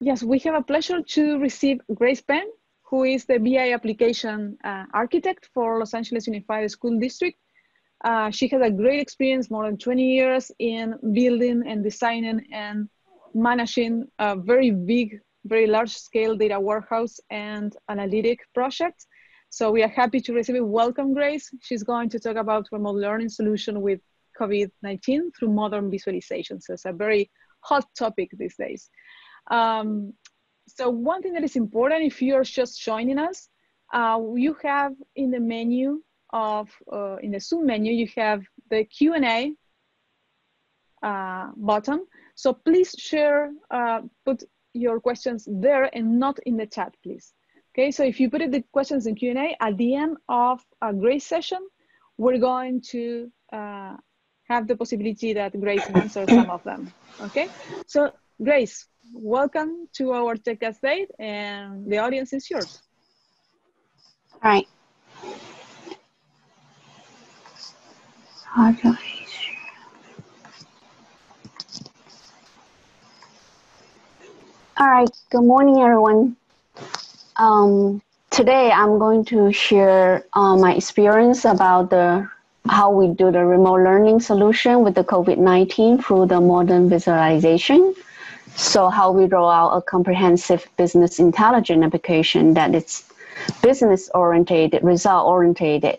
Yes, we have a pleasure to receive Grace Peng, who is the BI application uh, architect for Los Angeles Unified School District. Uh, she has a great experience, more than 20 years in building and designing and managing a very big, very large scale data warehouse and analytic project. So we are happy to receive it. Welcome, Grace. She's going to talk about remote learning solution with COVID-19 through modern visualization. So it's a very hot topic these days. Um, so one thing that is important if you're just joining us, uh, you have in the menu of, uh, in the Zoom menu, you have the Q&A uh, button. So please share, uh, put your questions there and not in the chat, please. Okay, so if you put the questions in Q&A, at the end of a Grace session, we're going to uh, have the possibility that Grace answers some of them. Okay, so Grace, welcome to our TechCast Day, and the audience is yours. All right. Do I All right, good morning, everyone. Um, today, I'm going to share uh, my experience about the how we do the remote learning solution with the COVID-19 through the modern visualization. So how we roll out a comprehensive business intelligence application that is business oriented, result oriented,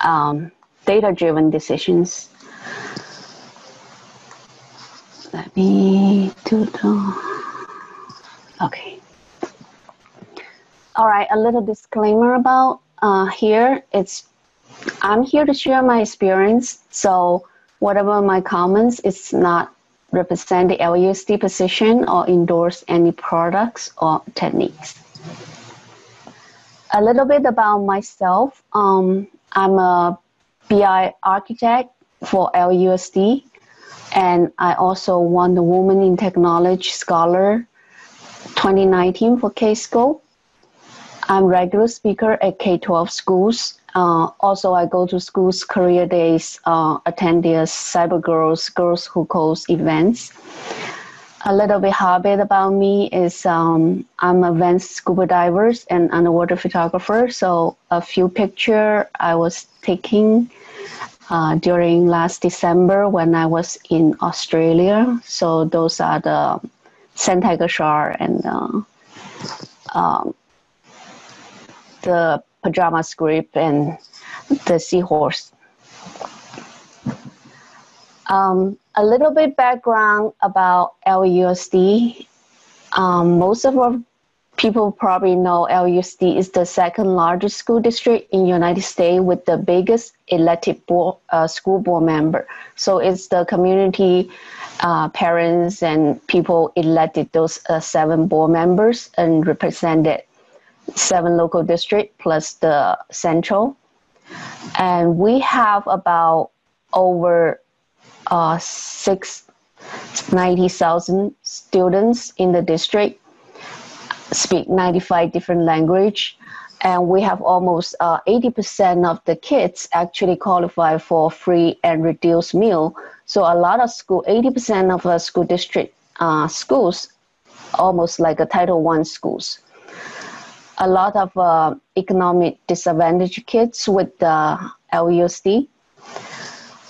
um, data driven decisions. Let me do the, okay. All right, a little disclaimer about uh, here. It's I'm here to share my experience. So whatever my comments, it's not represent the LAUSD position or endorse any products or techniques. A little bit about myself. Um, I'm a BI architect for LAUSD, and I also won the Woman in Technology Scholar 2019 for Kscope. I'm regular speaker at K-12 schools uh, also, I go to schools career days, uh, attend their cyber girls, girls who code events. A little bit habit about me is um, I'm advanced scuba diver and underwater photographer. So a few picture I was taking uh, during last December when I was in Australia. So those are the sand tiger shark and uh, um, the pajama script and the seahorse. Um, a little bit background about LAUSD. Um, most of our people probably know LAUSD is the second largest school district in United States with the biggest elected board, uh, school board member. So it's the community uh, parents and people elected those uh, seven board members and represented seven local district plus the central. And we have about over uh, six, 90,000 students in the district, speak 95 different language. And we have almost uh, 80% of the kids actually qualify for free and reduced meal. So a lot of school, 80% of the school district uh, schools, almost like a Title One schools a lot of uh, economic disadvantaged kids with the LAUSD.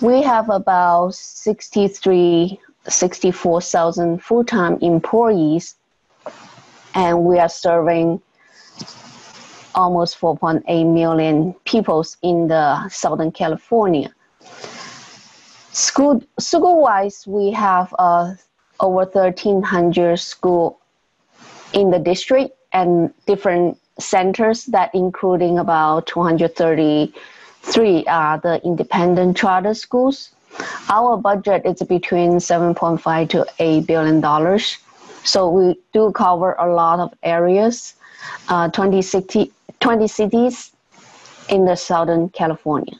We have about 63, 64,000 full-time employees, and we are serving almost 4.8 million people in the Southern California. School, school-wise, we have uh, over 1,300 school in the district and different centers that including about 233 are the independent charter schools. Our budget is between 7.5 to 8 billion dollars. So we do cover a lot of areas, uh, 20, 60, 20 cities in the Southern California.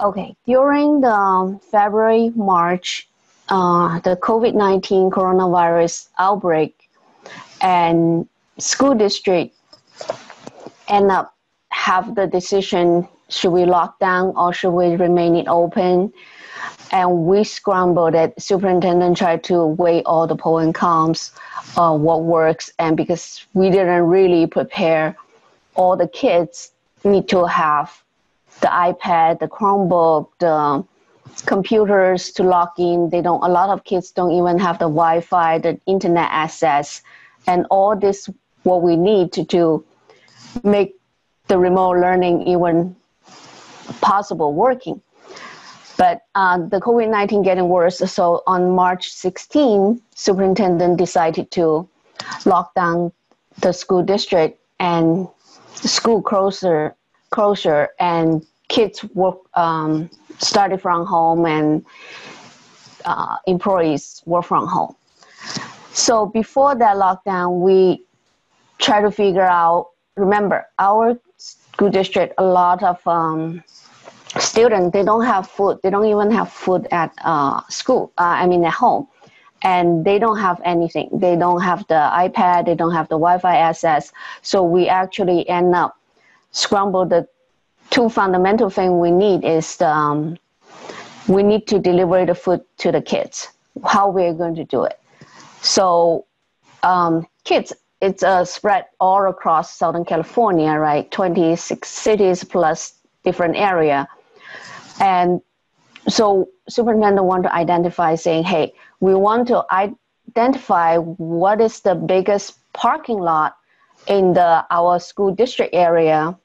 Okay, during the February, March, uh, the COVID-19 coronavirus outbreak and school district end up have the decision should we lock down or should we remain it open and we scrambled it. Superintendent tried to weigh all the pros and cons, uh, what works, and because we didn't really prepare all the kids need to have the iPad, the Chromebook, the computers to log in. They don't. A lot of kids don't even have the Wi-Fi, the internet access, and all this what we need to do make the remote learning even possible working. But uh, the COVID 19 getting worse. So on March 16, superintendent decided to lock down the school district and school closure, closure and kids work um, started from home and uh, employees work from home. So before that lockdown, we try to figure out. Remember, our school district, a lot of um, students they don't have food. They don't even have food at uh, school. Uh, I mean, at home, and they don't have anything. They don't have the iPad. They don't have the Wi-Fi access. So we actually end up scramble the two fundamental things we need is um, we need to deliver the food to the kids. How we're going to do it. So um, kids, it's a spread all across Southern California, right? 26 cities plus different area. And so superintendent want to identify saying, hey, we want to identify what is the biggest parking lot in the our school district area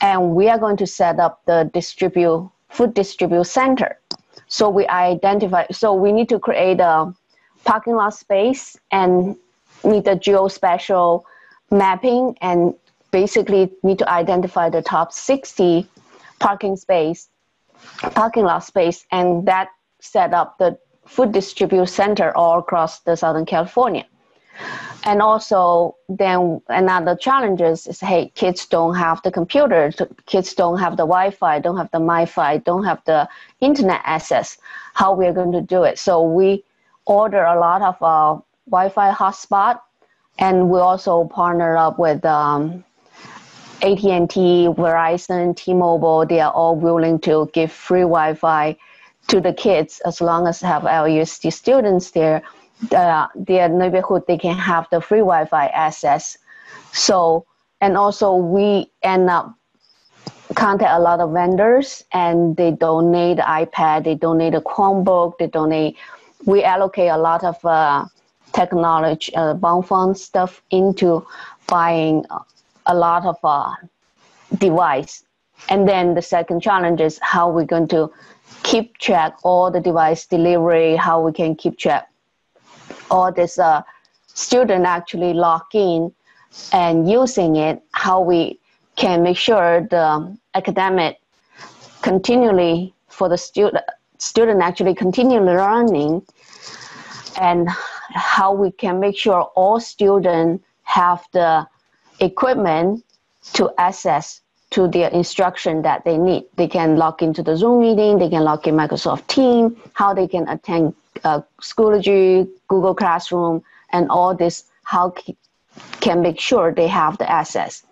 and we are going to set up the distribute food distribute center so we identify so we need to create a parking lot space and need a geospatial mapping and basically need to identify the top 60 parking space parking lot space and that set up the food distribute center all across the southern california. And also then another challenge is, hey kids don't have the computer kids don't have the wi-fi don't have the mi-fi don't have the internet access. How we're going to do it? So we order a lot of uh, wi-fi hotspot and we also partner up with um, AT&T, Verizon, T-Mobile. They are all willing to give free Wi-Fi to the kids as long as have LAUSD students there the, their neighborhood they can have the free Wi-Fi access. So and also we end up contact a lot of vendors and they donate iPad, they donate a Chromebook, they donate. We allocate a lot of uh, technology, uh, fund stuff into buying a lot of uh, device. And then the second challenge is how we're going to keep track all the device delivery, how we can keep track all this uh, student actually log in and using it, how we can make sure the academic continually for the student student actually continue learning and how we can make sure all students have the equipment to access to the instruction that they need. They can log into the Zoom meeting, they can log in Microsoft Teams, how they can attend uh, Schoology, Google Classroom, and all this, how can make sure they have the access.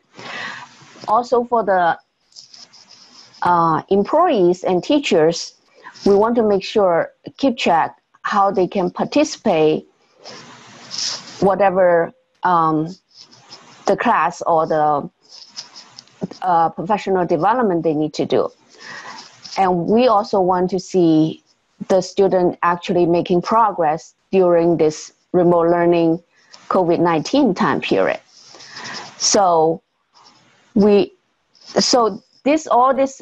Also for the uh, employees and teachers, we want to make sure, keep track how they can participate whatever um, the class or the uh, professional development they need to do. And we also want to see the student actually making progress during this remote learning COVID-19 time period. So we, so this, all these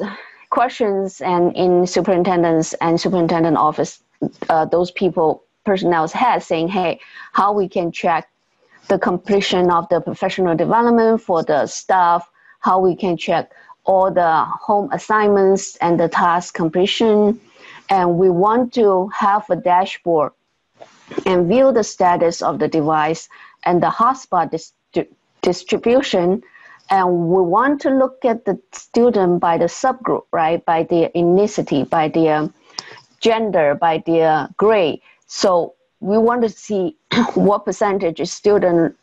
questions and in superintendents and superintendent office, uh, those people, personnel's head saying, hey, how we can check the completion of the professional development for the staff, how we can check all the home assignments and the task completion. And we want to have a dashboard and view the status of the device and the hotspot dis- distribution. And we want to look at the student by the subgroup, right? By their ethnicity, by their gender, by their grade. So we want to see what percentage is student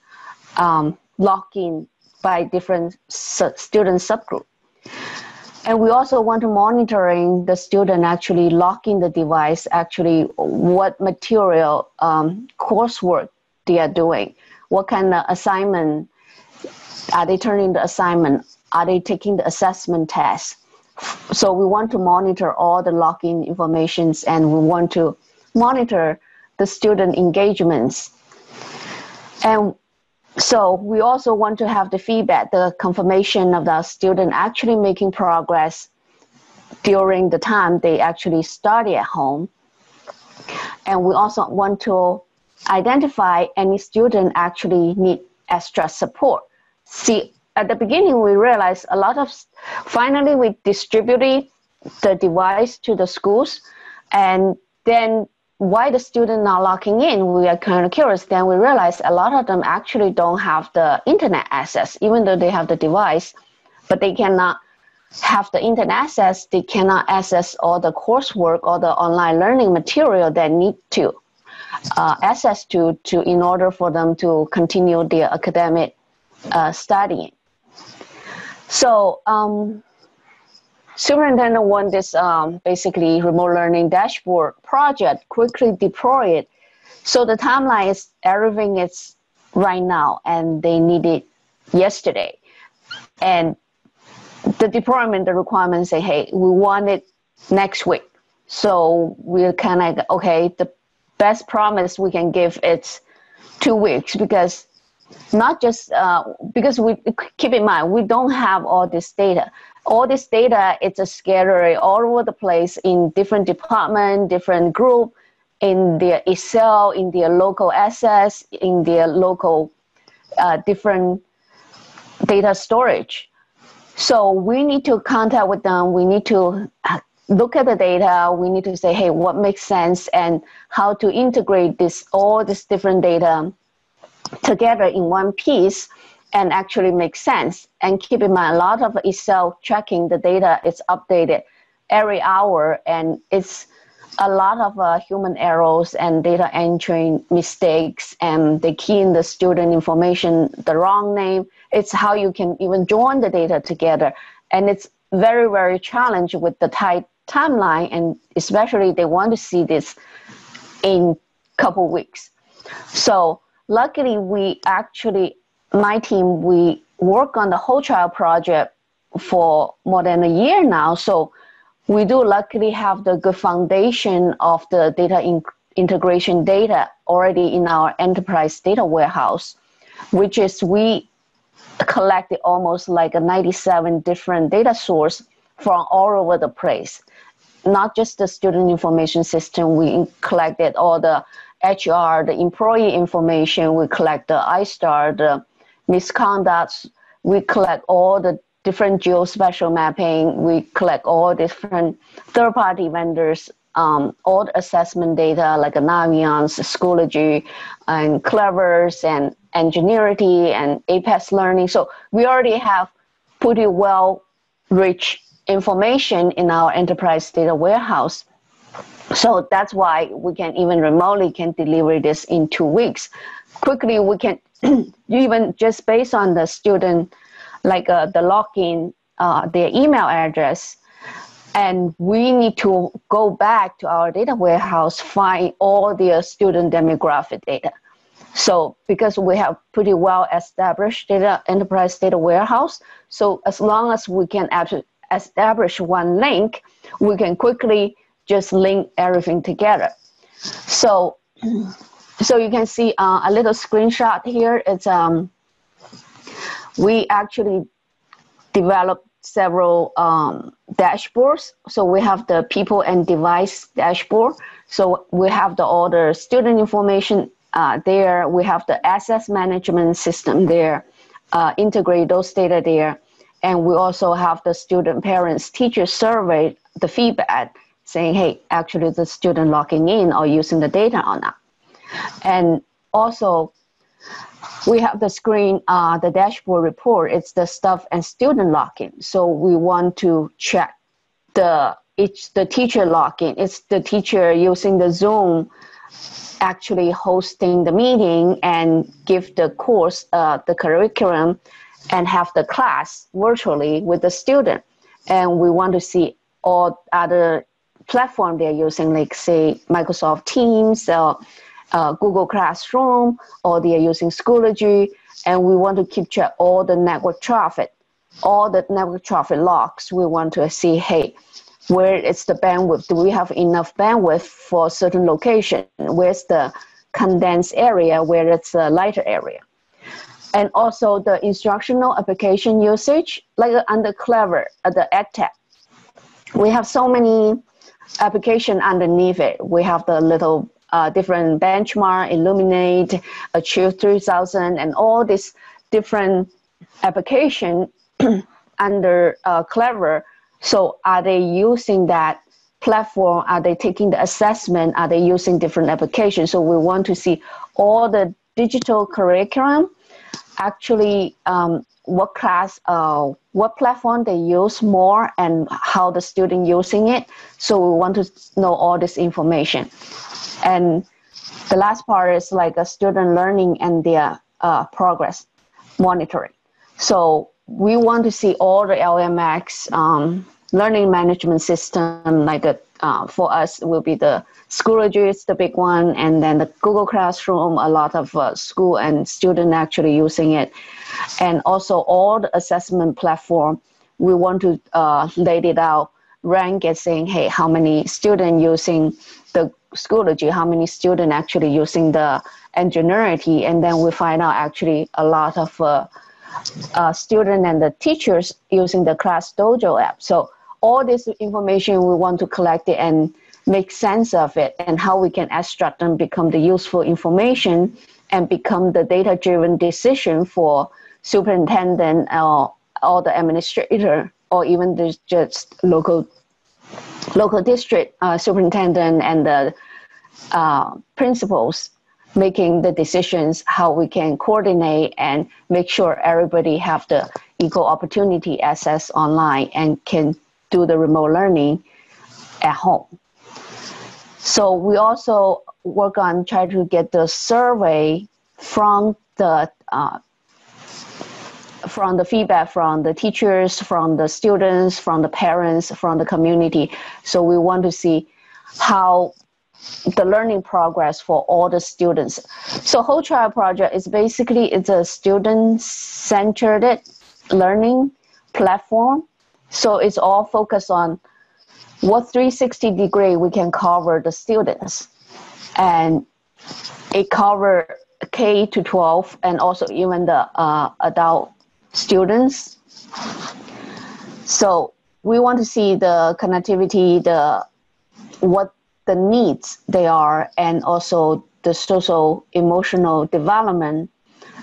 um, log in by different su- student subgroup. and we also want to monitoring the student actually locking the device, actually what material um, coursework they are doing, what kind of assignment, are they turning the assignment, are they taking the assessment test. So we want to monitor all the login informations and we want to monitor the student engagements. And so we also want to have the feedback, the confirmation of the student actually making progress during the time they actually study at home. And we also want to identify any student actually need extra support. See, at the beginning, we realized a lot of, finally we distributed the device to the schools and then why the student not logging in, we are kind of curious. Then we realize a lot of them actually don't have the internet access, even though they have the device, but they cannot have the internet access. They cannot access all the coursework or the online learning material they need to uh, access to, to in order for them to continue their academic uh, studying. So um, Superintendent want this um, basically remote learning dashboard project quickly deployed. It. So the timeline is everything is right now, and they need it yesterday. And the deployment, the requirements say, hey, we want it next week. So we're kind of okay. The best promise we can give is two weeks because not just uh, because we keep in mind we don't have all this data. All this data it's a scattered all over the place in different department different group in their excel in their local access in their local uh, different data storage. So we need to contact with them. We need to uh, look at the data. We need to say hey what makes sense and how to integrate this all this different data together in one piece and actually make sense. And keep in mind, a lot of Excel tracking the data is updated every hour, and it's a lot of uh, human errors and data entry mistakes, and they key in the student information the wrong name. It's how you can even join the data together, and it's very very challenging with the tight timeline, and especially they want to see this in couple weeks. So luckily, we actually my team, we work on the whole child project for more than a year now. So we do luckily have the good foundation of the data in- integration data already in our enterprise data warehouse, which is we collected almost like a 97 different data source from all over the place. Not just the student information system, we collected all the HR, the employee information, we collect the iStar, the misconducts. We collect all the different geospatial mapping. We collect all different third-party vendors, um, all the assessment data like Naviance, Schoology, and Clevers, and Edgenuity, and Apex Learning. So we already have pretty well rich information in our enterprise data warehouse. So that's why we can even remotely can deliver this in two weeks. Quickly, we can even just based on the student, like uh, the login, uh, their email address, and we need to go back to our data warehouse, find all their student demographic data. So because we have pretty well established data enterprise data warehouse, so as long as we can establish one link, we can quickly just link everything together. So so you can see uh, a little screenshot here. It's um, we actually developed several um, dashboards. So we have the people and device dashboard. So we have the all the student information uh, there. We have the access management system there. Uh, integrate those data there, and we also have the student parents teacher survey the feedback saying, hey, actually the student logging in or using the data or not. And also, we have the screen, uh, the dashboard report. It's the staff and student login. So we want to check the it's the teacher login. It's the teacher using the Zoom, actually hosting the meeting and give the course, uh, the curriculum, and have the class virtually with the student. and we want to see all other platform they're using, like say Microsoft Teams or uh, Google Classroom, or they are using Schoology, and we want to keep track all the network traffic, all the network traffic logs. We want to see, hey, where is the bandwidth? Do we have enough bandwidth for a certain location? Where's the condensed area? Where it's a lighter area? And also the instructional application usage, like under Clever, uh, the EdTech. We have so many application underneath it. We have the little uh, different benchmark, Illuminate, Achieve 3000, and all these different application under uh, Clever. So are they using that platform? Are they taking the assessment? Are they using different applications? So we want to see all the digital curriculum actually um, what class, uh, what platform they use more and how the student using it. So we want to know all this information. And the last part is like a student learning and their uh, progress monitoring. So we want to see all the LMS um, learning management system, like a, uh, for us will be the Schoology is the big one, and then the Google Classroom, a lot of uh, school and student actually using it. And also all the assessment platform, we want to uh, lay it out, rank it saying, hey, how many student using the Schoology, how many student actually using the Edgenuity, and then we find out actually a lot of uh, uh, student and the teachers using the Class Dojo app. So all this information we want to collect it and make sense of it and how we can extract and become the useful information and become the data-driven decision for superintendent or, or the administrator or even the just local local district uh, superintendent and the uh, principals making the decisions how we can coordinate and make sure everybody have the equal opportunity access online and can do the remote learning at home. So we also work on trying to get the survey from the uh, from the feedback from the teachers, from the students, from the parents, from the community. So we want to see how the learning progress for all the students. So whole child project is basically it's a student centered learning platform. So it's all focused on what 360 degree we can cover the students. And it cover k to 12 and also even the uh, adult students. So we want to see the connectivity the what the needs they are and also the social emotional development.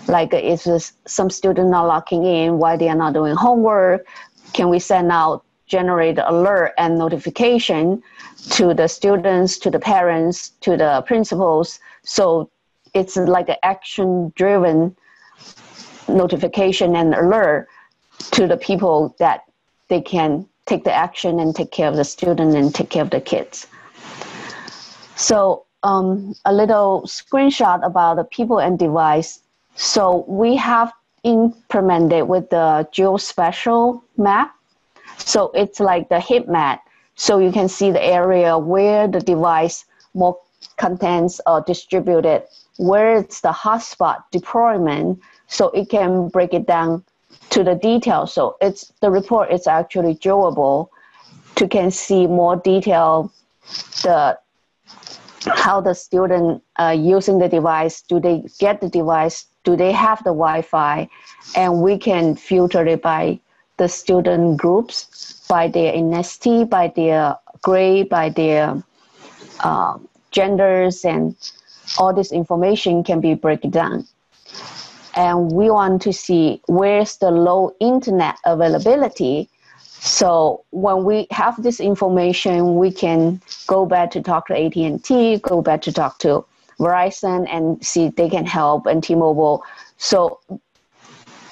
Like if some student not locking in why they are not doing homework can we send out generate alert and notification to the students, to the parents, to the principals. So it's like an action driven notification and alert to the people that they can take the action and take care of the student and take care of the kids. So um, a little screenshot about the people and device. So we have implemented with the geospatial map so it's like the heat map. So you can see the area where the device more contents are distributed, where it's the hotspot deployment, so it can break it down to the detail. So it's the report is actually viewable to can see more detail the how the student uh, using the device do they get the device do they have the wi-fi and we can filter it by the student groups by their ethnicity, by their grade, by their uh, genders, and all this information can be broken down. And we want to see where's the low internet availability. So when we have this information, we can go back to talk to AT&T, go back to talk to Verizon, and see they can help and T-Mobile. So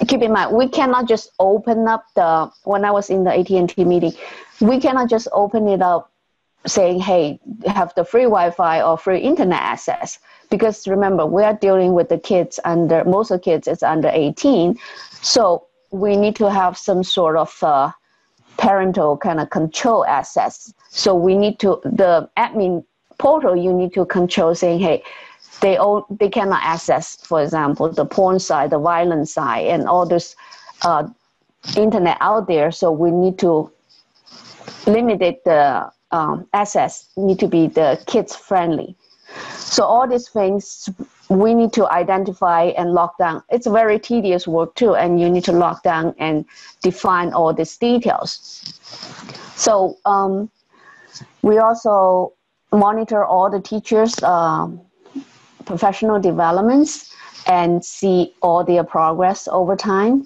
keep in mind we cannot just open up the when i was in the at&t meeting we cannot just open it up saying hey have the free wi-fi or free internet access because remember we are dealing with the kids under most of the kids is under 18 so we need to have some sort of uh, parental kind of control access. So we need to the admin portal you need to control saying, hey, they all they cannot access, for example, the porn side, the violent side, and all this uh, internet out there. So we need to limit the um, access need to be the kids friendly. So all these things we need to identify and lock down. It's very tedious work too, and you need to lock down and define all these details. So um, we also monitor all the teachers' um, professional developments and see all their progress over time.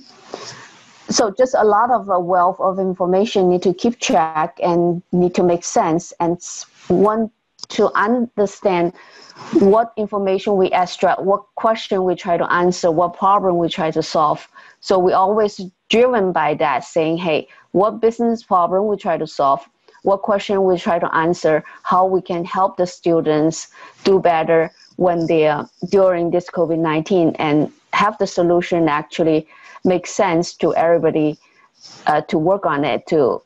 So just a lot of a wealth of information need to keep track and need to make sense and want to understand what information we extract, what question we try to answer, what problem we try to solve. So we always driven by that, saying, hey, what business problem we try to solve, what question we try to answer, how we can help the students do better when they are during this COVID-19 and have the solution actually make sense to everybody uh, to work on it to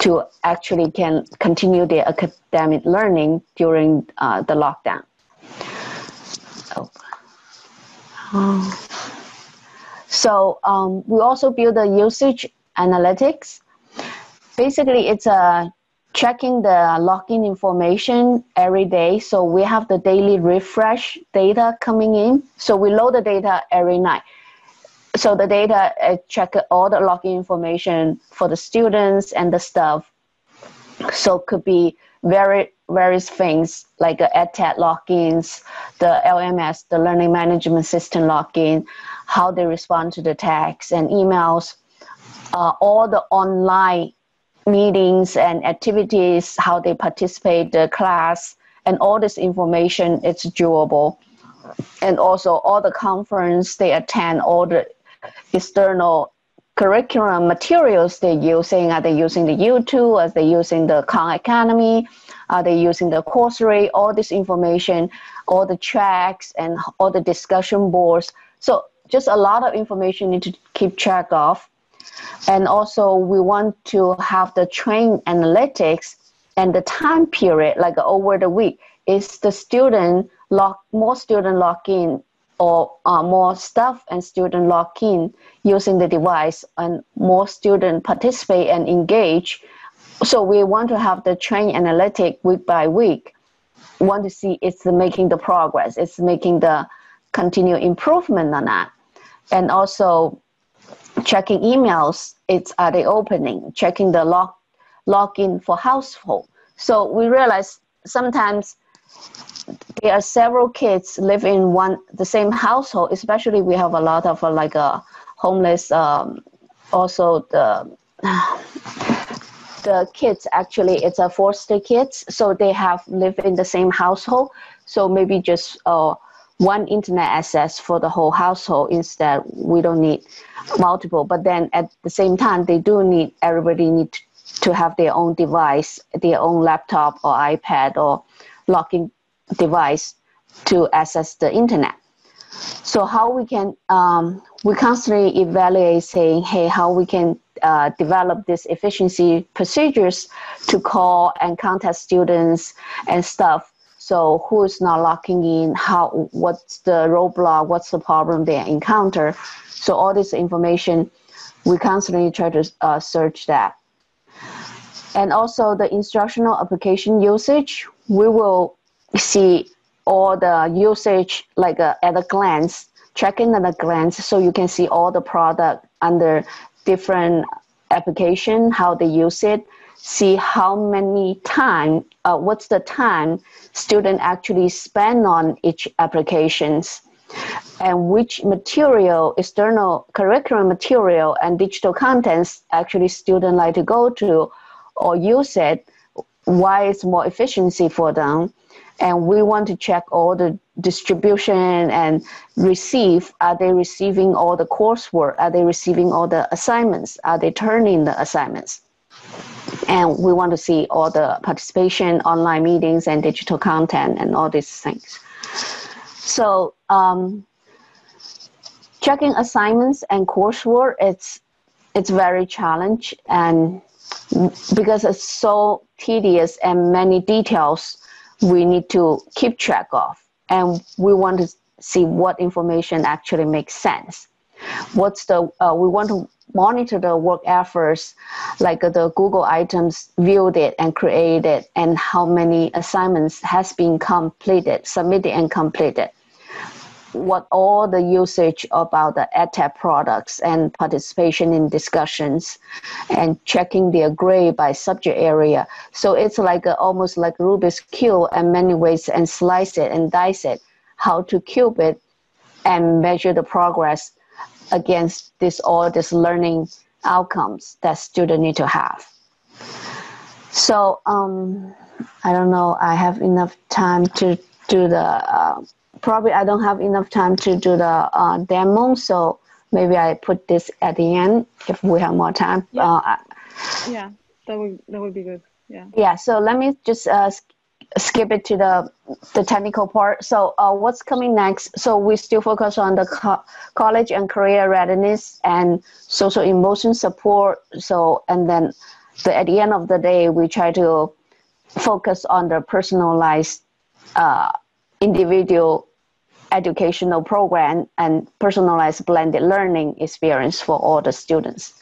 to actually can continue their academic learning during uh, the lockdown. Oh. So um, we also build a usage analytics. Basically, it's a uh, checking the login information every day. So we have the daily refresh data coming in. So we load the data every night. So the data uh, check all the login information for the students and the staff. So could be very various things like uh, EdTech logins, the LMS, the learning management system login, how they respond to the texts and emails, uh, all the online meetings and activities, how they participate the class, and all this information it's doable. And also all the conference they attend, all the external curriculum materials they're using. Are they using the YouTube? Are they using the Khan Academy? Are they using the Coursera? All this information, all the tracks and all the discussion boards. So just a lot of information you need to keep track of. And also we want to have the trend analytics and the time period, like over the week. Is the student log more student log in or uh, more staff and student log in using the device and more student participate and engage? So we want to have the trend analytic week by week. We want to see it's making the progress it's making the continued improvement on that and also checking emails it's are they opening checking the log login for household. So we realize sometimes there are several kids live in one the same household especially we have a lot of uh, like a uh, homeless um, also the the kids actually it's a foster kids so they have lived in the same household. So maybe just uh, one internet access for the whole household instead we don't need multiple but then at the same time they do need everybody need to have their own device their own laptop or ipad or login device to access the internet so how we can um, we constantly evaluate saying hey how we can uh, develop these efficiency procedures to call and contact students and stuff. So who is not locking in? How? What's the roadblock? What's the problem they encounter? So all this information, we constantly try to uh, search that. And also the instructional application usage, we will see all the usage like uh, at a glance, checking at a glance, so you can see all the product under different application, how they use it, see how many time, uh, what's the time student actually spend on each applications and which material, external curriculum material and digital contents actually student like to go to or use it, why it's more efficiency for them. And we want to check all the distribution and receive are they receiving all the coursework? Are they receiving all the assignments? Are they turning the assignments and we want to see all the participation online meetings and digital content and all these things so um, checking assignments and coursework it's it's very challenge and because it's so tedious and many details we need to keep track of. And we want to see what information actually makes sense. What's the, uh, we want to monitor the work efforts, like the Google items viewed it and created, and how many assignments has been completed, submitted and completed what all the usage about the EdTech products and participation in discussions and checking their grade by subject area. So it's like a, almost like Rubik's Cube in many ways and slice it and dice it, how to cube it and measure the progress against this all this learning outcomes that students need to have. So um, I don't know, I have enough time to do the uh, probably I don't have enough time to do the uh, demo, so maybe I put this at the end if we have more time. Yeah, uh, yeah that would that would be good. Yeah. Yeah. So let me just uh, skip it to the the technical part. So uh, what's coming next? So we still focus on the co- college and career readiness and social emotion support. So and then the, at the end of the day, we try to focus on the personalized uh, individual educational program and personalized blended learning experience for all the students.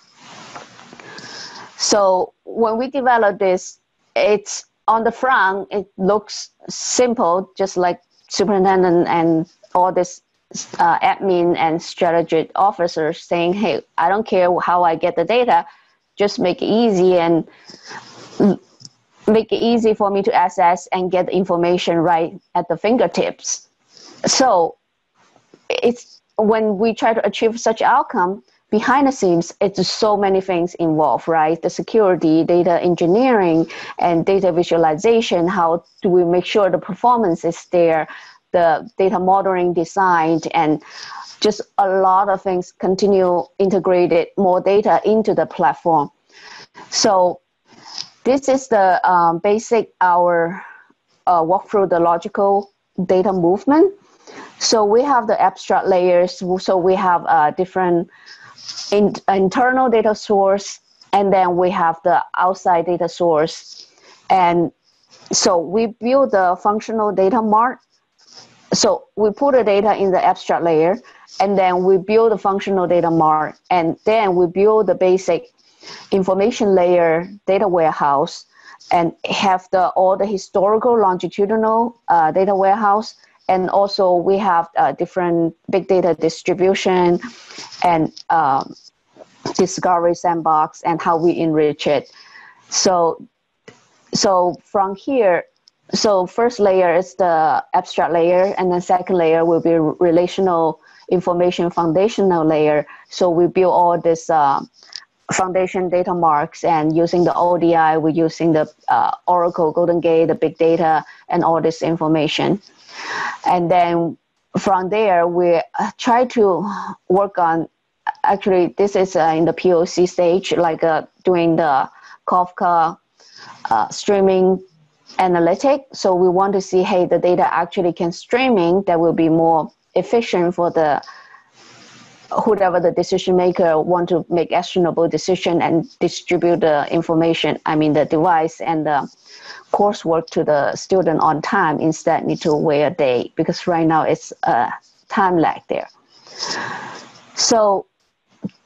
So when we develop this, it's on the front, it looks simple, just like superintendent and all this uh, admin and strategy officers saying, hey, I don't care how I get the data, just make it easy and make it easy for me to access and get information right at the fingertips. So it's when we try to achieve such outcome, behind the scenes, it's so many things involved, right? The security, data engineering, and data visualization. How do we make sure the performance is there? The data modeling designed and just a lot of things continue integrated more data into the platform. So this is the um, basic our uh, walk through the logical data movement. So we have the abstract layers. So we have uh, different in, internal data source, and then we have the outside data source. And so we build the functional data mart. So we put the data in the abstract layer, and then we build the functional data mart, and then we build the basic information layer data warehouse and have the all the historical longitudinal uh, data warehouse and also we have uh, different big data distribution and um, discovery sandbox and how we enrich it so so from here so first layer is the abstract layer and then second layer will be relational information foundational layer so we build all this uh, foundation data marts and using the ODI, we're using the uh, Oracle Golden Gate, the big data, and all this information. And then from there, we uh, try to work on, actually, this is uh, in the POC stage, like uh, doing the Kafka uh, streaming analytic. So we want to see, hey, the data actually can streaming that will be more efficient for the whoever the decision maker want to make actionable decision and distribute the information i mean the device and the coursework to the student on time instead need to wait a day because right now it's a time lag there. So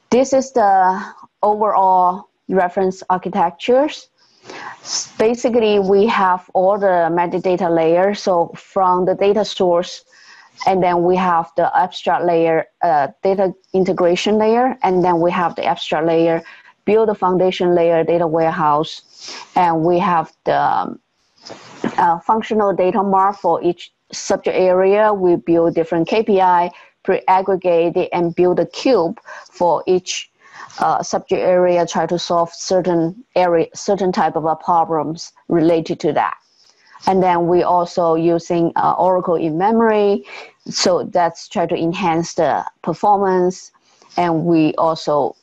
this is the overall reference architectures. Basically we have all the metadata layers so from the data source and then we have the abstract layer, uh, data integration layer, and then we have the abstract layer, build the foundation layer, data warehouse, and we have the um, uh, functional data mart for each subject area. We build different KPI, pre-aggregate it, and build a cube for each uh, subject area. Try to solve certain area, certain type of uh, problems related to that. And then we also using uh, Oracle in memory. So that's try to enhance the performance. And we also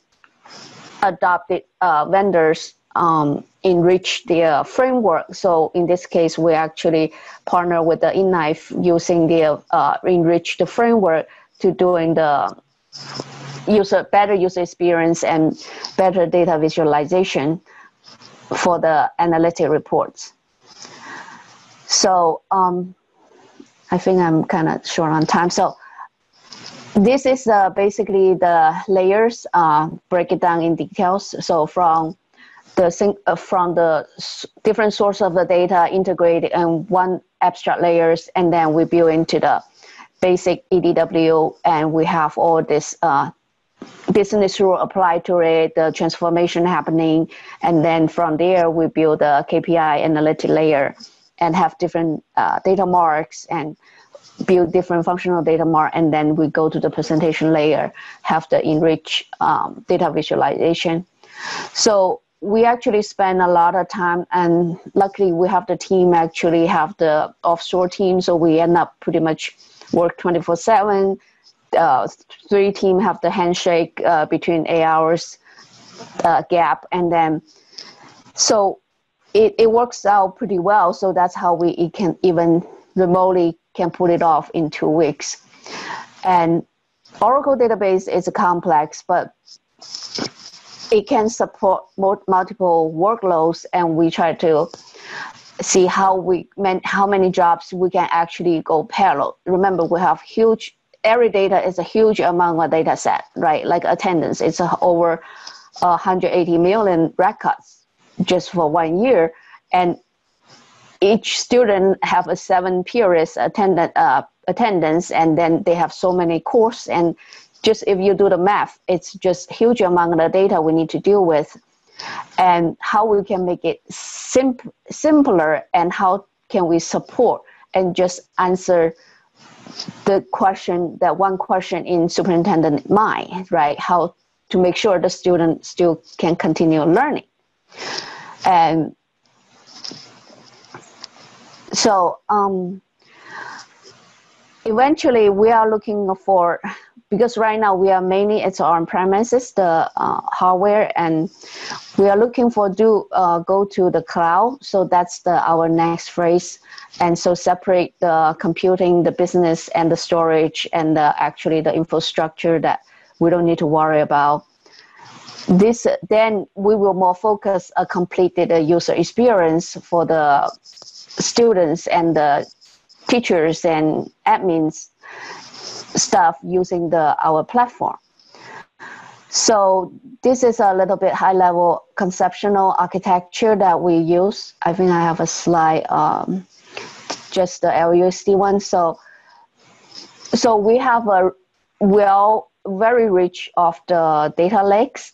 adopted uh, vendors um, enrich their framework. So in this case, we actually partner with the InKnife using the uh, enrich the framework to doing the user better user experience and better data visualization for the analytic reports. So um, I think I'm kind of short on time. So this is uh, basically the layers, uh, break it down in details. So from the uh, from the different source of the data integrated in one abstract layers, and then we build into the basic EDW, and we have all this uh, business rule applied to it, the transformation happening, and then from there we build a KPI analytic layer and have different uh, data marts and build different functional data mart, and then we go to the presentation layer, have the enrich um, data visualization. So we actually spend a lot of time and luckily we have the team actually have the offshore team so we end up pretty much work 24 7 uh, three team have the handshake uh, between eight hours uh, gap and then so it, it works out pretty well so that's how we it can even remotely can put it off in two weeks. And oracle database is complex but it can support multiple workloads and we try to see how we how many jobs we can actually go parallel. Remember we have huge every data is a huge amount of data set right? Like attendance it's over 180 million records just for one year and each student have a seven periods attendant uh, attendance and then they have so many course and just if you do the math, it's just huge amount of data we need to deal with, and how we can make it simp- simpler, and how can we support and just answer the question that one question in superintendent mind, right? How to make sure the student still can continue learning, and so um, eventually we are looking for because right now we are mainly it's on premises the uh, hardware and we are looking for do uh, go to the cloud so that's the our next phase. and so separate the computing the business and the storage and the, actually the infrastructure that we don't need to worry about this then we will more focus a completed user experience for the students and the teachers and admins staff using the our platform. So this is a little bit high level conceptual architecture that we use. I think I have a slide, um, just the LAUSD one. So, so we have a well, very rich of the data lakes,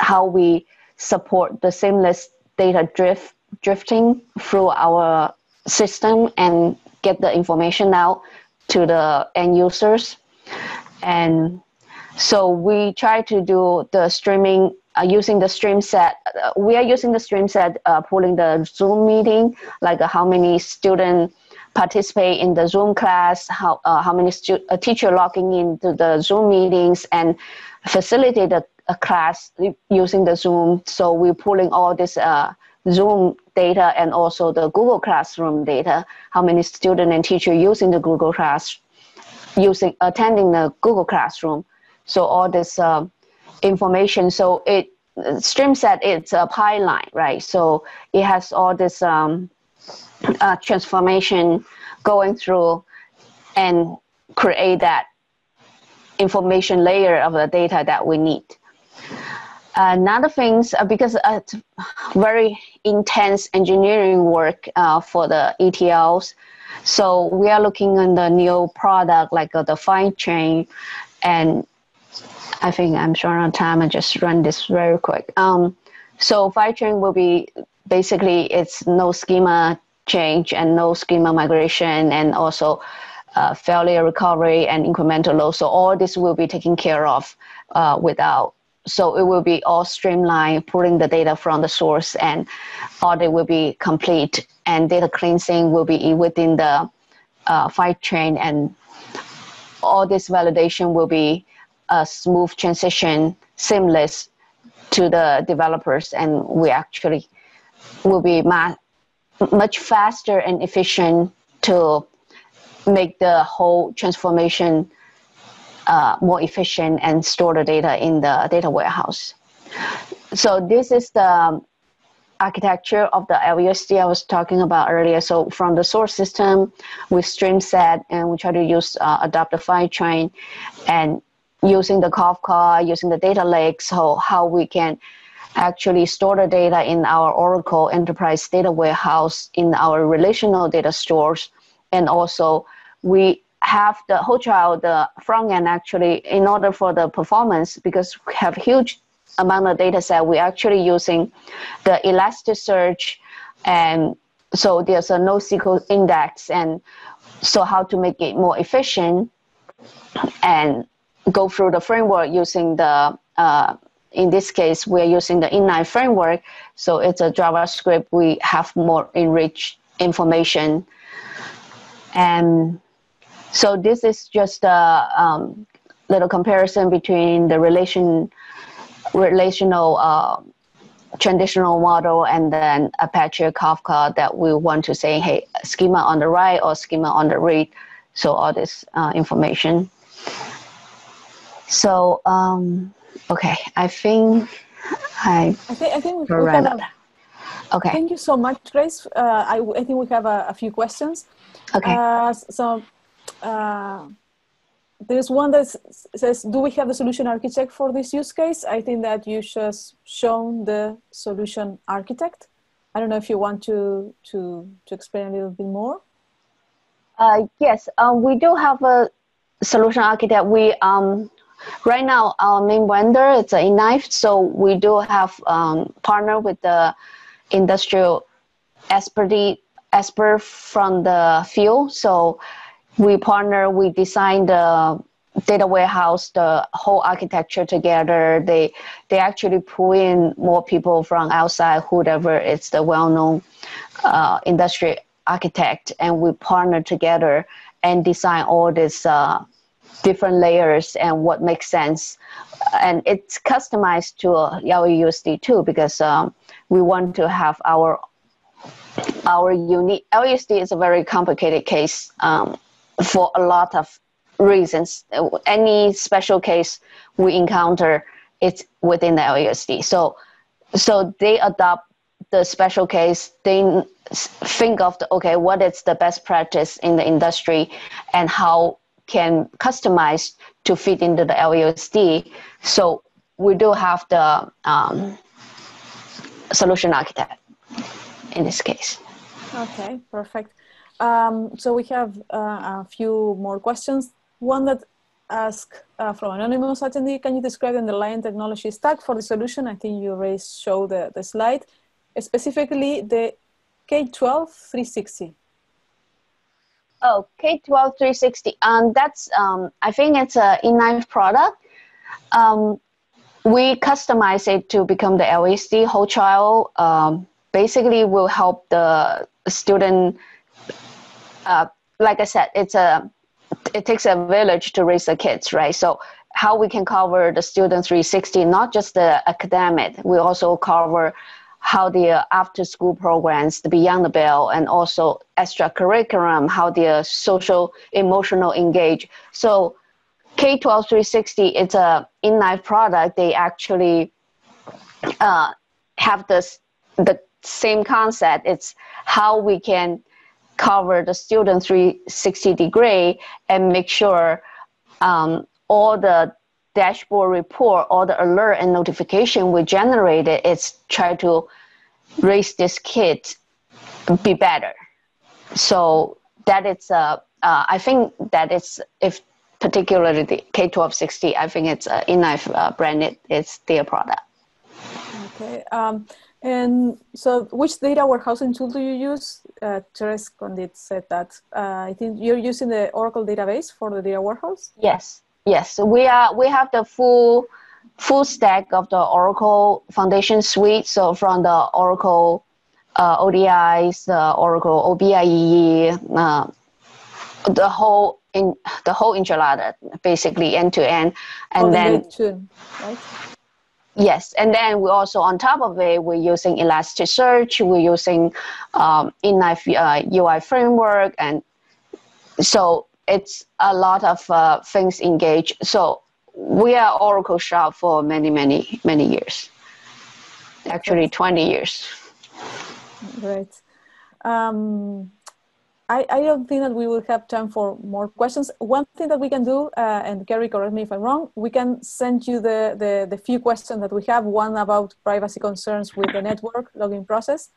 how we support the seamless data drift drifting through our system and get the information out to the end users. And so we try to do the streaming uh, using the StreamSet. Uh, we are using the StreamSet, uh, pulling the Zoom meeting, like uh, how many students participate in the Zoom class, how, uh, how many stu- a teacher logging into the Zoom meetings and facilitate a, a class using the Zoom. So we're pulling all this uh, Zoom data and also the Google Classroom data, how many student and teacher using the Google Class, using attending the Google Classroom. So all this uh, information. So it StreamSet it's a pipeline, right? So it has all this um, uh, transformation going through and create that information layer of the data that we need. Another things, uh, because it's very intense engineering work uh, for the ETLs, so we are looking on the new product like uh, the Fivetran, and I think I'm short on time. I just run this very quick. Um, so Fivetran will be basically it's no schema change and no schema migration, and also uh, failure recovery and incremental load. So all this will be taken care of uh, without so it will be all streamlined, pulling the data from the source, and audit will be complete, and data cleansing will be within the uh, Fivetran, and all this validation will be a smooth transition, seamless to the developers, and we actually will be ma- much faster and efficient to make the whole transformation uh, more efficient and store the data in the data warehouse. So this is the architecture of the LAUSD I was talking about earlier. So from the source system, we StreamSet and we try to use uh, adaptive Fivetran and using the Kafka, using the data lake, so how we can actually store the data in our Oracle Enterprise Data Warehouse in our relational data stores. And also we have the whole child, the front end actually, in order for the performance, because we have huge amount of data set, we're actually using the Elasticsearch and so there's a NoSQL index and so how to make it more efficient and go through the framework using the uh, in this case we're using the inline framework. So it's a javascript we have more enriched information. And so this is just a um, little comparison between the relation relational uh, traditional model and then Apache Kafka that we want to say, hey, schema on the write or schema on the read. So all this uh, information. So, um, okay, I think I, I think, I think we, we have a, Okay. Thank you so much, Grace. Uh, I, I think we have a, a few questions. Okay. Uh, so, uh, there's one that says, do we have the solution architect for this use case? I think that you just shown the solution architect. I don't know if you want to, to, to explain a little bit more. Uh, yes, um, we do have a solution architect. We um, right now our main vendor it's a Knife, so we do have um, partner with the industrial expert expert from the field. So we partner, we design the data warehouse, the whole architecture together. They they actually pull in more people from outside, whoever it's the well-known uh, industry architect, and we partner together and design all these uh, different layers and what makes sense. And it's customized to LAUSD too because um, we want to have our our unique LAUSD is a very complicated case. Um, for a lot of reasons. Any special case we encounter, it's within the LAUSD. So, so they adopt the special case. They think of the okay, what is the best practice in the industry, and how can customize to fit into the LAUSD. So we do have the um, solution architect in this case. Okay, perfect. Um, so we have uh, a few more questions. One that asks uh, from anonymous attendee, can you describe the underlying technology stack for the solution? I think you already showed the, the slide, specifically the K12 360. Oh, K12 360. Um, that's, um, I think it's a Knife product. Um, we customize it to become the LAUSD whole child. Um, basically, will help the student uh, like I said, it's a it takes a village to raise the kids, right? So how we can cover the student 360, not just the academic, we also cover how the after school programs, the Beyond the Bell, and also extracurriculum, how the social emotional engage. So K12 360, it's a in-life product. They actually uh, have this the same concept. It's how we can cover the student 360 degree and make sure um, all the dashboard report, all the alert and notification we generated, it's try to raise this kid be better. So that it's uh, I think that it's if particularly the K1260, I think it's uh, Knife uh, branded, it's their product. Okay. Um, and so, which data warehousing tool do you use? Uh, Teres Condit said that. Uh, I think you're using the Oracle database for the data warehouse. Yes, yes. We are. We have the full full stack of the Oracle Foundation Suite. So from the Oracle uh, ODIs, the Oracle OBIEE, uh, the whole in the whole enchilada, basically end to end, and oh, then tune, right? Yes, and then we also on top of it, we're using Elasticsearch, we're using um, Knife uh, UI framework, and so it's a lot of uh, things engaged. So we are Oracle shop for many, many, many years. Actually, 20 years. Right. Um, I, I don't think that we will have time for more questions. One thing that we can do, uh, and Kerry, correct me if I'm wrong, we can send you the, the, the few questions that we have, one about privacy concerns with the network login process,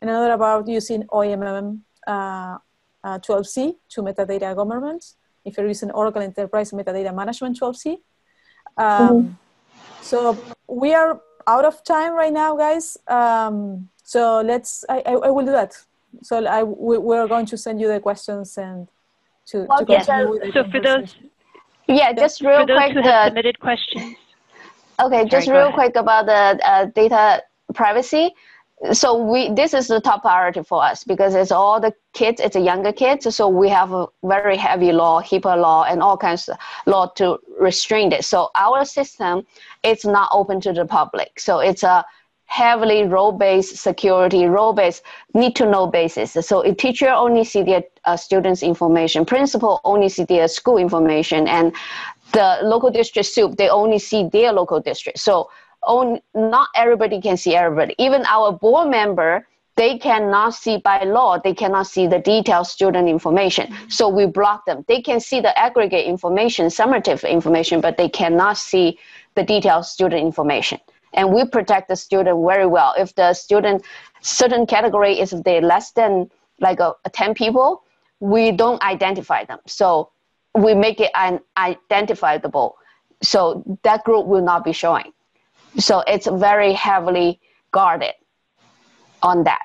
and another about using OMM uh, uh, 12c to metadata governance, if you're using Oracle Enterprise Metadata Management 12c. Um, mm-hmm. So we are out of time right now, guys. Um, so let's, I, I, I will do that so I we, we're going to send you the questions and to, well, to continue with So for those, yeah, just real quick, the, uh, submitted questions. Okay, just Sorry, real quick about the uh, data privacy. So we this is the top priority for us because it's all the kids, it's the younger kids. So we have a very heavy law, HIPAA law, and all kinds of law to restrain it. So our system is not open to the public. So it's a heavily role-based security, role-based need-to-know basis. So a teacher only see their uh, students' information, principal only see their school information, and the local district soup, they only see their local district. So on, not everybody can see everybody. Even our board member, they cannot see by law, they cannot see the detailed student information. Mm-hmm. So we block them. They can see the aggregate information, summative information, but they cannot see the detailed student information and we protect the student very well. If the student certain category is they less than like a, a 10 people, we don't identify them. So we make it an identifiable. So that group will not be showing. So it's very heavily guarded on that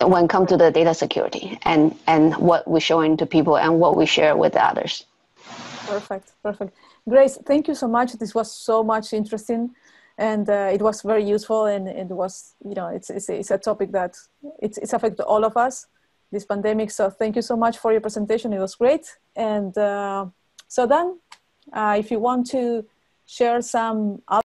when it comes to the data security and, and what we're showing to people and what we share with others. Perfect, perfect. Grace, thank you so much. This was so much interesting and uh, it was very useful and it was you know it's, it's, it's a topic that it's, it's affected all of us this pandemic. So thank you so much for your presentation. It was great. And uh, so then uh, if you want to share some